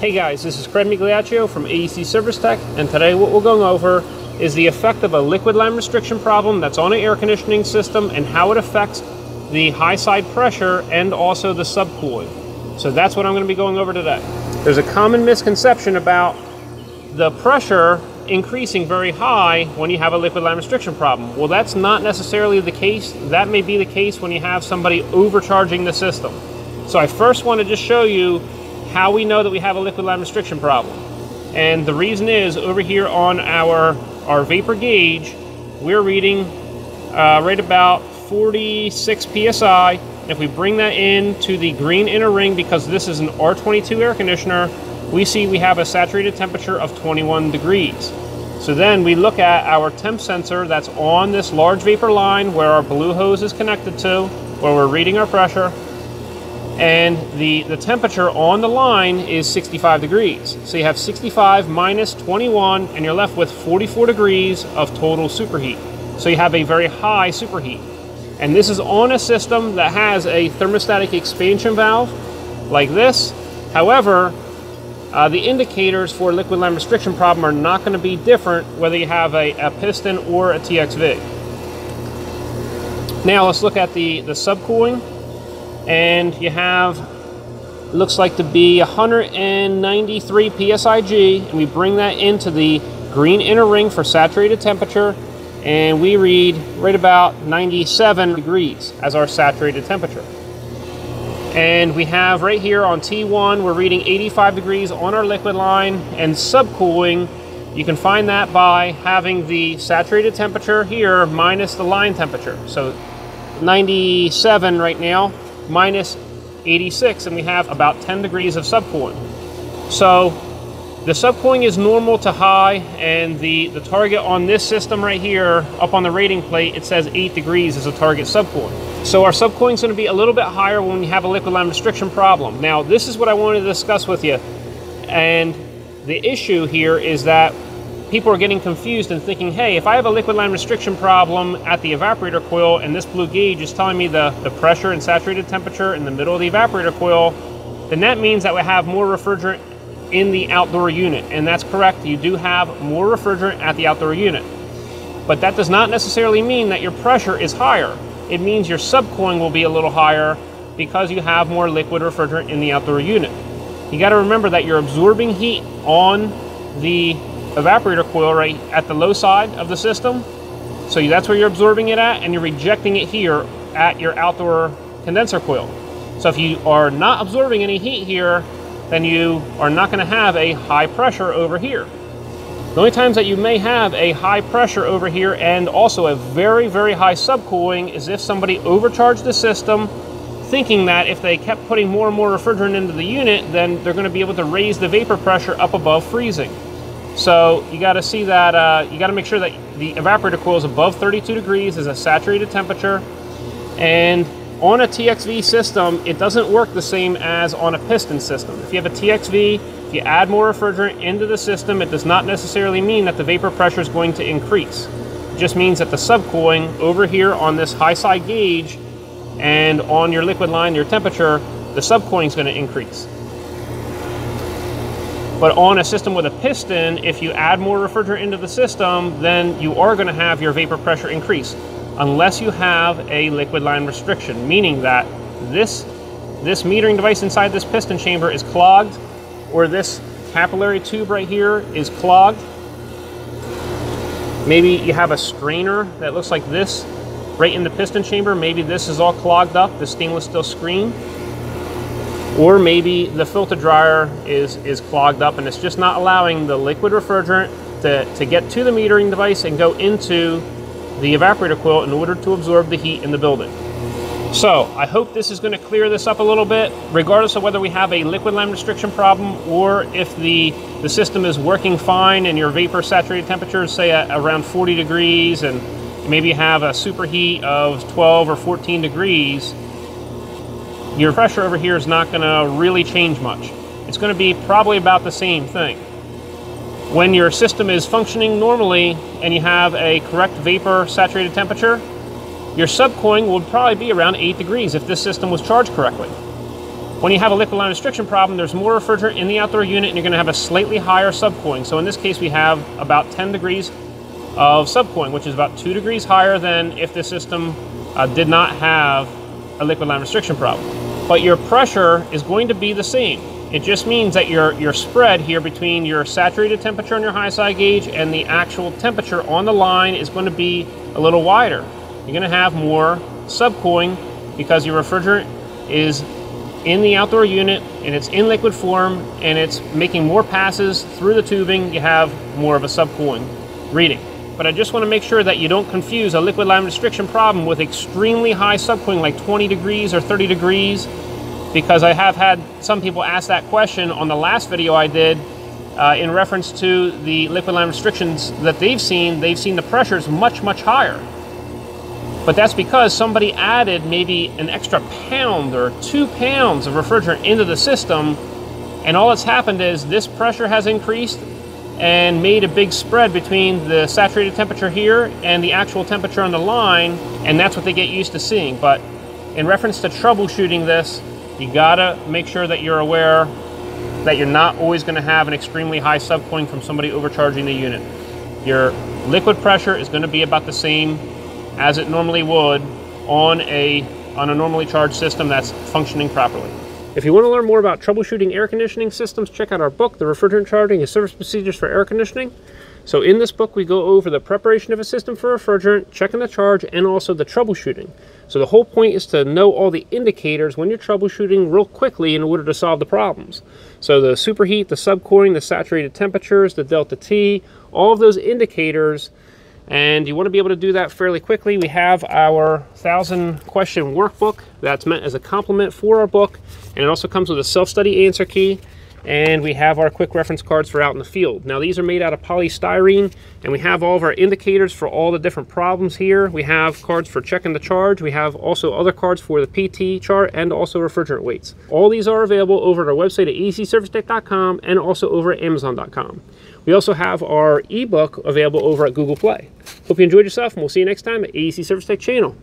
Hey guys, this is Craig Migliaccio from AC Service Tech, and today what we're going over is the effect of a liquid line restriction problem that's on an air conditioning system and how it affects the high side pressure and also the subcooling. So that's what I'm going to be going over today. There's a common misconception about the pressure increasing very high when you have a liquid line restriction problem. Well, that's not necessarily the case. That may be the case when you have somebody overcharging the system. So I first want to just show you how we know that we have a liquid line restriction problem. And the reason is over here on our, our vapor gauge, we're reading uh, right about 46 PSI. If we bring that in to the green inner ring, because this is an R22 air conditioner, we see we have a saturated temperature of 21 degrees. So then we look at our temp sensor that's on this large vapor line where our blue hose is connected to, where we're reading our pressure, and the, the temperature on the line is 65 degrees. So you have 65 minus 21, and you're left with 44 degrees of total superheat. So you have a very high superheat. And this is on a system that has a thermostatic expansion valve like this. However, uh, the indicators for liquid line restriction problem are not going to be different whether you have a, a piston or a TXV. Now let's look at the, the subcooling and you have looks like to be 193 psig and we bring that into the green inner ring for saturated temperature. And we read right about 97 degrees as our saturated temperature. And we have right here on T1 we're reading 85 degrees on our liquid line and subcooling. You can find that by having the saturated temperature here minus the line temperature. So 97 right now minus 86 and we have about 10 degrees of subcooling. So the subcooling is normal to high and the, the target on this system right here up on the rating plate it says 8 degrees is a target subcooling. So our subcooling is going to be a little bit higher when we have a liquid line restriction problem. Now this is what I wanted to discuss with you and the issue here is that people are getting confused and thinking, hey, if I have a liquid line restriction problem at the evaporator coil and this blue gauge is telling me the, the pressure and saturated temperature in the middle of the evaporator coil, then that means that we have more refrigerant in the outdoor unit. And that's correct, you do have more refrigerant at the outdoor unit. But that does not necessarily mean that your pressure is higher. It means your subcooling will be a little higher because you have more liquid refrigerant in the outdoor unit. You got to remember that you're absorbing heat on the evaporator coil right at the low side of the system. So that's where you're absorbing it at, and you're rejecting it here at your outdoor condenser coil. So if you are not absorbing any heat here, then you are not going to have a high pressure over here. The only times that you may have a high pressure over here and also a very, very high subcooling is if somebody overcharged the system thinking that if they kept putting more and more refrigerant into the unit, then they're going to be able to raise the vapor pressure up above freezing. So you got to see that, uh, you got to make sure that the evaporator coil is above 32 degrees is a saturated temperature. And on a TXV system, it doesn't work the same as on a piston system. If you have a TXV, if you add more refrigerant into the system, it does not necessarily mean that the vapor pressure is going to increase. It just means that the subcooling over here on this high side gauge and on your liquid line, your temperature, the subcooling is going to increase. But on a system with a piston, if you add more refrigerant into the system, then you are going to have your vapor pressure increase, unless you have a liquid line restriction, meaning that this, this metering device inside this piston chamber is clogged, or this capillary tube right here is clogged. Maybe you have a strainer that looks like this right in the piston chamber. Maybe this is all clogged up, the stainless steel screen or maybe the filter dryer is, is clogged up and it's just not allowing the liquid refrigerant to, to get to the metering device and go into the evaporator coil in order to absorb the heat in the building. So I hope this is going to clear this up a little bit, regardless of whether we have a liquid line restriction problem or if the, the system is working fine and your vapor saturated temperature is say at around 40 degrees and maybe you have a superheat of 12 or 14 degrees, your pressure over here is not going to really change much. It's going to be probably about the same thing. When your system is functioning normally and you have a correct vapor saturated temperature, your subcooling would probably be around 8 degrees if this system was charged correctly. When you have a liquid line restriction problem, there's more refrigerant in the outdoor unit and you're gonna have a slightly higher subcooling. So in this case, we have about 10 degrees of subcooling, which is about two degrees higher than if the system uh, did not have a liquid line restriction problem. But your pressure is going to be the same. It just means that your, your spread here between your saturated temperature on your high side gauge and the actual temperature on the line is going to be a little wider. You're going to have more subcooling because your refrigerant is in the outdoor unit and it's in liquid form and it's making more passes through the tubing. You have more of a subcooling reading. But I just want to make sure that you don't confuse a liquid line restriction problem with extremely high subcooling like 20 degrees or 30 degrees because I have had some people ask that question on the last video I did uh, in reference to the liquid line restrictions that they've seen. They've seen the pressures much, much higher. But that's because somebody added maybe an extra pound or two pounds of refrigerant into the system, and all that's happened is this pressure has increased and made a big spread between the saturated temperature here and the actual temperature on the line, and that's what they get used to seeing. But in reference to troubleshooting this, you gotta make sure that you're aware that you're not always gonna have an extremely high subcooling from somebody overcharging the unit. Your liquid pressure is gonna be about the same as it normally would on a, on a normally charged system that's functioning properly. If you want to learn more about troubleshooting air conditioning systems, check out our book, The Refrigerant Charging and Service Procedures for Air Conditioning. So in this book, we go over the preparation of a system for refrigerant, checking the charge, and also the troubleshooting. So the whole point is to know all the indicators when you're troubleshooting real quickly in order to solve the problems. So the superheat, the subcooling, the saturated temperatures, the delta T, all of those indicators and you want to be able to do that fairly quickly. We have our 1000 question workbook that's meant as a complement for our book. And it also comes with a self-study answer key and we have our quick reference cards for out in the field. Now these are made out of polystyrene and we have all of our indicators for all the different problems here. We have cards for checking the charge. We have also other cards for the PT chart and also refrigerant weights. All these are available over at our website at acservicetech.com and also over at amazon.com. We also have our ebook available over at Google Play. Hope you enjoyed yourself and we'll see you next time at AC Service Tech channel.